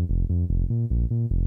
Mediocrity. You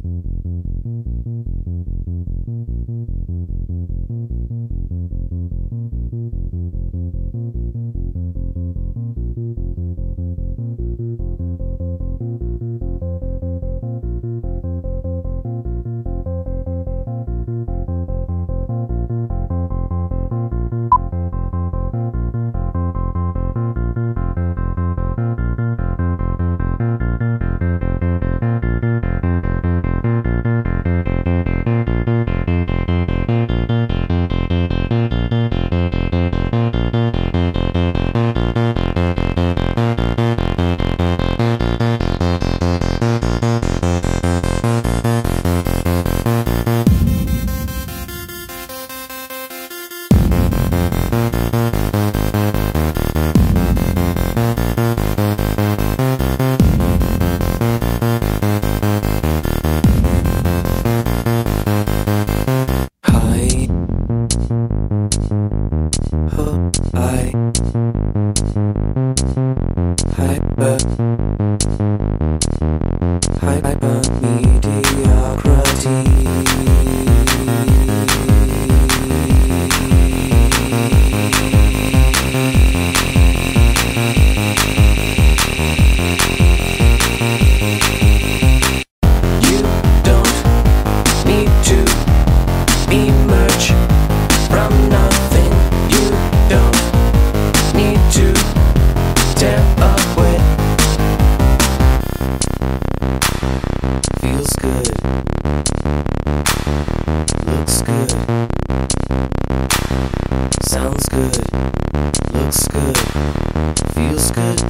from nothing. You don't need to tear up with. Feels good. Looks good. Sounds good. Looks good. Feels good.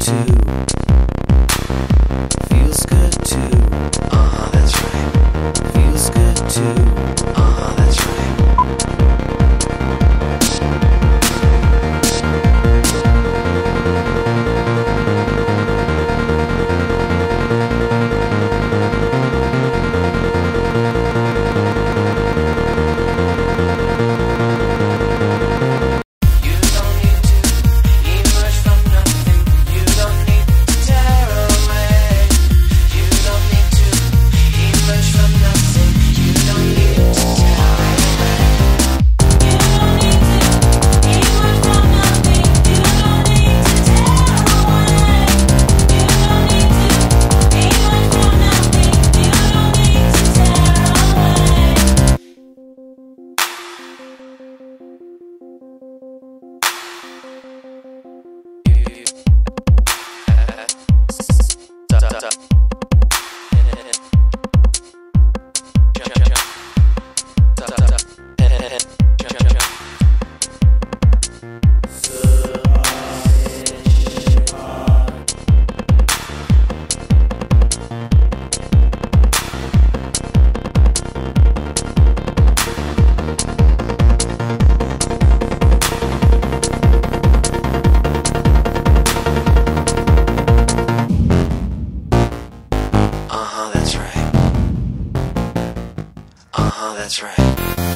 that's right.